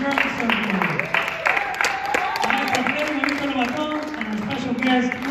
Travis, everyone. Tonight, you come to my phone, and special guest,